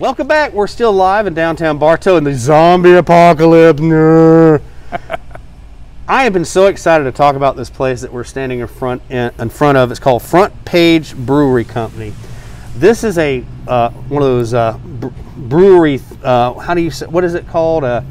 Welcome back. We're still live in downtown Bartow in the zombie apocalypse. I have been so excited to talk about this place that we're standing in front in, in front of. It's called Front Page Brewery Company. This is a uh, one of those uh, brewery. Uh, how do you say? What is it called? A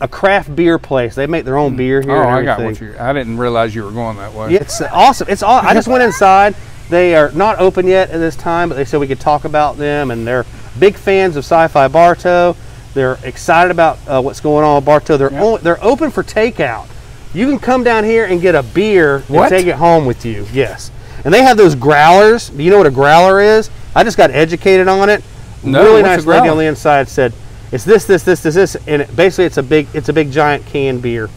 a craft beer place. They make their own beer here. Oh, I got what you. I didn't realize you were going that way. It's awesome. It's all. I just went inside. They are not open yet at this time, but they said we could talk about them, and they're big fans of Sci-Fi Bartow. They're excited about uh, what's going on with Bartow. They're Yep. only, they're open for takeout. You can come down here and get a beer What? and take it home with you. Yes, and they have those growlers. Do you know what a growler is? I just got educated on it. No, really nice lady on the inside said it's this, this, this, this, this, and it, basically it's a big it's a big giant can beer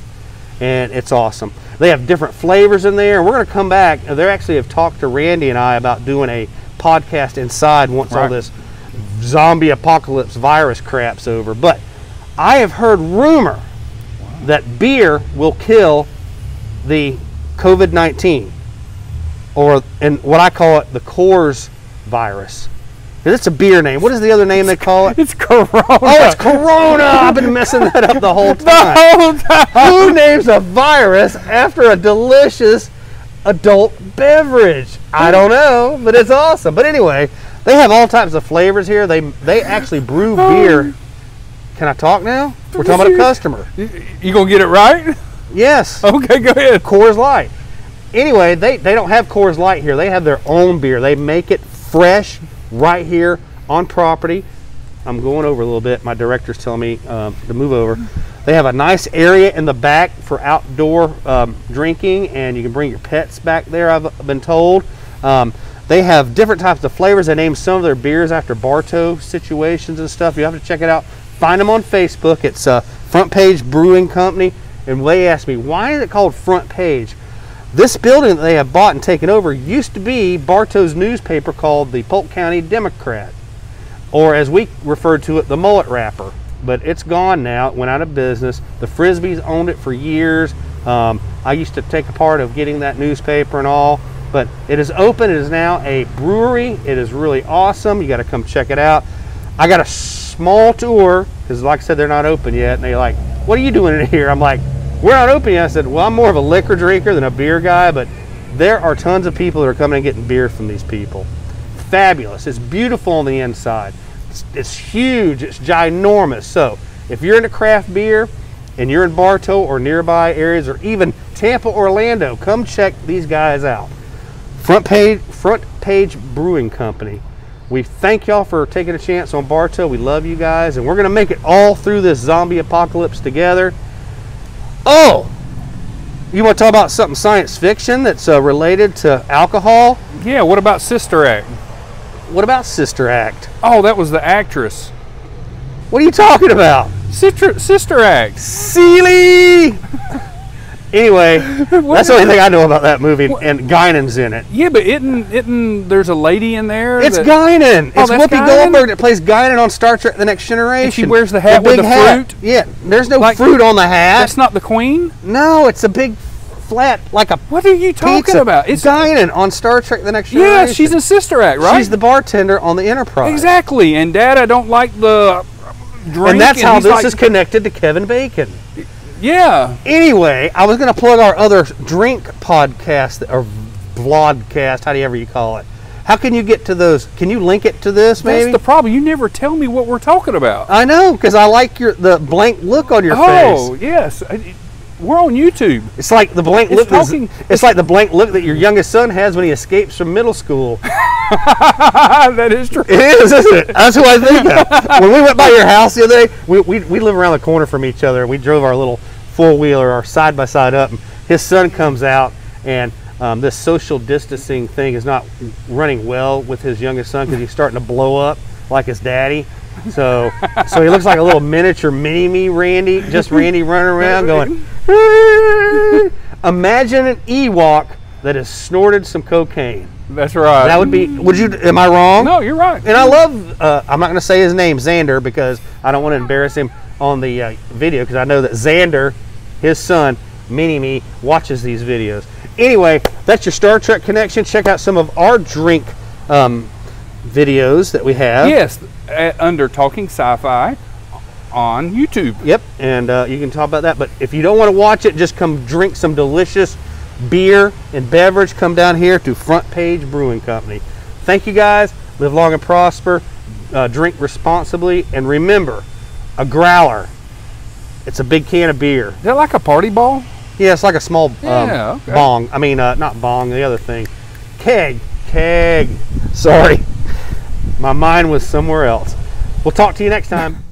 and it's awesome. They have different flavors in there, and we're going to come back. They actually have talked to Randee and I about doing a podcast inside once all this zombie apocalypse virus crap's over. But I have heard rumor that beer will kill the COVID 19, or and what I call it the Coors virus. It's a beer name. What is the other name they call it? It's Corona. Oh, it's Corona. I've been messing that up the whole the whole time. Who names a virus after a delicious adult beverage? I don't know, but it's awesome. But anyway, they have all types of flavors here. They they actually brew beer. Can I talk now? We're talking about a customer. You gonna get it right? Yes, Okay, go ahead. Coors Light. Anyway, they, they don't have Coors Light here. They have their own beer. They make it fresh right here on property. I'm going over a little bit. My director's telling me um, to move over. They have a nice area in the back for outdoor um, drinking, and you can bring your pets back there. I've been told. Um, they have different types of flavors. They name some of their beers after Bartow situations and stuff. You have to check it out. Find them on Facebook. It's uh, Front Page Brewing Company. And they asked me, why is it called Front Page? This building that they have bought and taken over used to be Bartow's newspaper called the Polk County Democrat, or as we referred to it, the Mullet Wrapper. But it's gone now. It went out of business. The Frisbies owned it for years. Um, I used to take a part of getting that newspaper and all. But it is open. It is now a brewery. It is really awesome. You got to come check it out. I got a small tour because, like I said, they're not open yet. And they like, "What are you doing in here?" I'm like, "We're not open yet." I said, "Well, I'm more of a liquor drinker than a beer guy, but there are tons of people that are coming and getting beer from these people. Fabulous. It's beautiful on the inside. It's, it's huge. It's ginormous. So if you're into craft beer and you're in Bartow or nearby areas or even Tampa, Orlando, come check these guys out. Front page, front page brewing company. We thank y'all for taking a chance on Bartow. We love you guys, and we're gonna make it all through this zombie apocalypse together. Oh, you want to talk about something science fiction that's uh, related to alcohol? Yeah. What about Sister Act? What about Sister Act? Oh, that was the actress. What are you talking about? Sister Sister Act. Sealy. Anyway, that's the only thing I know about that movie, and Guinan's in it. Yeah, but isn't isn't there's a lady in there? It's that- Guinan. Oh, it's Oh, that's Whoopi Guinan? Goldberg that plays Guinan on Star Trek: The Next Generation. And she wears the hat with big the hat. fruit? Yeah, there's no Like- fruit on the hat. That's not the Queen. no, it's a big flat like a What are you talking pizza. about? It's Guinan on Star Trek: The Next Generation. yeah, she's a Sister Act, right? She's the bartender on the Enterprise. exactly. And Dad, I don't like the drink. And that's how this like, is connected to Kevin Bacon. Yeah. Anyway, I was going to plug our other drink podcast or vlogcast, however you call it. How can you get to those? Can you link it to this, maybe? That's the problem. You never tell me what we're talking about. I know, because I like your the blank look on your oh, face. Oh yes. We're on YouTube. It's like the blank It's look. talking- it's like the blank look that your youngest son has when he escapes from middle school. that is true. It is, isn't it? That's who I think of. When we went by your house the other day, we, we, we live around the corner from each other. We drove our little four wheeler, our side by side up. His son comes out, and um, this social distancing thing is not running well with his youngest son because he's starting to blow up like his daddy. So, so he looks like a little miniature mini me, Randee. Just Randee running around going. Imagine an Ewok that has snorted some cocaine. That's right. That would be. Would you? Am I wrong? no, you're right. And I love, uh, I'm not going to say his name, Xander, because I don't want to embarrass him on the uh, video, because I know that Xander, his son, Mini Me, watches these videos. Anyway, that's your Star Trek connection. Check out some of our drink um, videos that we have. Yes. at, under Talking SYFY on YouTube. Yep, and uh, you can talk about that. But if you don't want to watch it, just come drink some delicious beer and beverage. Come down here to Front Page Brewing Company. Thank you guys. Live long and prosper. Uh, drink responsibly, and remember, a growler. It's a big can of beer. Is that like a party ball? Yeah, it's like a small um, Yeah, okay. bong. I mean, uh, not bong. The other thing, keg, keg. Sorry, my mind was somewhere else. We'll talk to you next time.